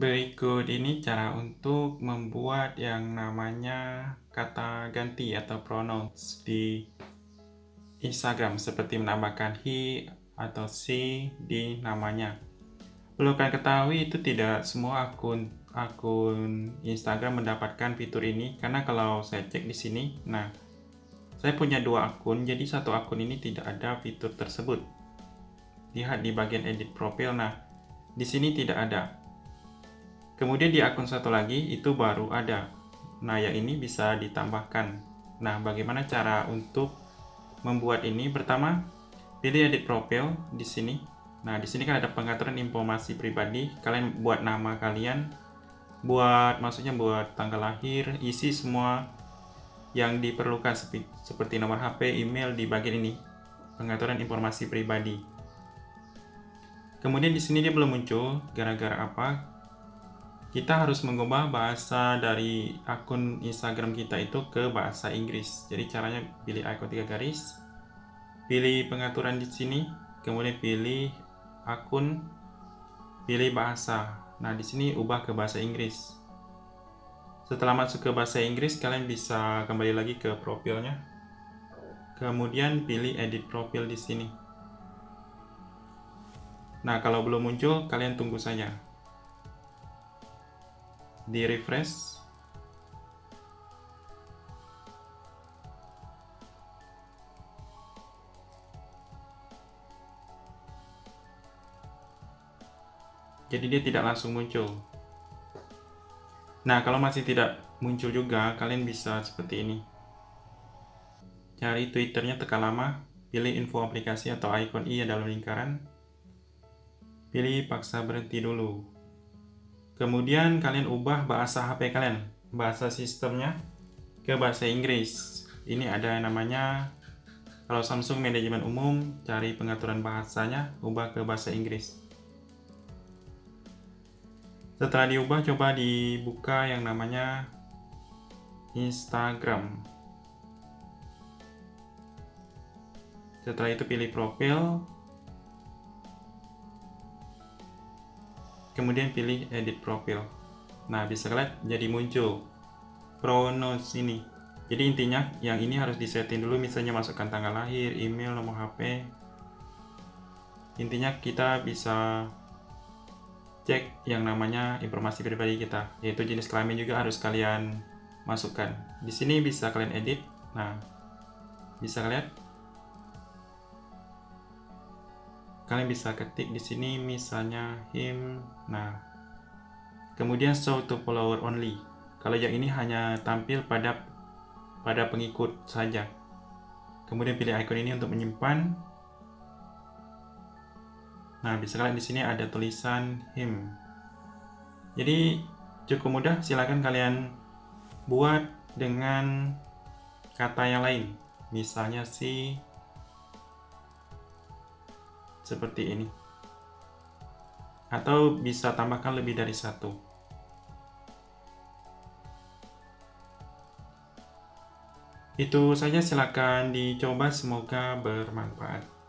Berikut ini cara untuk membuat yang namanya kata ganti atau pronouns di Instagram seperti menambahkan he atau she di namanya. Perlu kalian ketahui itu tidak semua akun akun Instagram mendapatkan fitur ini karena kalau saya cek di sini, nah saya punya dua akun jadi satu akun ini tidak ada fitur tersebut. Lihat di bagian edit profil, nah di sini tidak ada. Kemudian di akun satu lagi itu baru ada. Nah, yang ini bisa ditambahkan. Nah, bagaimana cara untuk membuat ini? Pertama, pilih edit profil di sini. Nah, di sini kan ada pengaturan informasi pribadi. Kalian buat nama kalian, buat maksudnya buat tanggal lahir, isi semua yang diperlukan seperti nomor HP, email di bagian ini. Pengaturan informasi pribadi. Kemudian di sini dia belum muncul gara-gara apa? Kita harus mengubah bahasa dari akun Instagram kita itu ke bahasa Inggris. Jadi caranya pilih icon tiga garis, pilih pengaturan di sini, kemudian pilih akun, pilih bahasa. Nah, di sini ubah ke bahasa Inggris. Setelah masuk ke bahasa Inggris, kalian bisa kembali lagi ke profilnya. Kemudian pilih edit profil di sini. Nah, kalau belum muncul, kalian tunggu saja di refresh. Jadi dia tidak langsung muncul. Nah kalau masih tidak muncul juga kalian bisa seperti ini. Cari twitternya tekan lama pilih info aplikasi atau icon i dalam lingkaran. Pilih paksa berhenti dulu Kemudian kalian ubah bahasa HP kalian, bahasa sistemnya ke bahasa Inggris. Ini ada namanya kalau Samsung manajemen umum, cari pengaturan bahasanya, ubah ke bahasa Inggris. Setelah diubah, coba dibuka yang namanya Instagram. Setelah itu pilih profil, kemudian pilih edit profil. Nah bisa kalian jadi muncul. Pronouns ini jadi intinya yang ini harus disetting dulu. Misalnya masukkan tanggal lahir email nomor HP intinya kita bisa cek yang namanya informasi pribadi kita yaitu jenis kelamin juga harus kalian masukkan. Di sini bisa kalian edit. Nah bisa kalian kalian bisa ketik di sini misalnya him nah. Kemudian show to follower only. Kalau yang ini hanya tampil pada pada pengikut saja. Kemudian pilih icon ini untuk menyimpan. Nah bisa kalian di sini ada tulisan him. Jadi cukup mudah. Silahkan kalian buat dengan kata yang lain. Misalnya si seperti ini. Atau bisa tambahkan lebih dari satu. Itu saja silakan dicoba. Semoga bermanfaat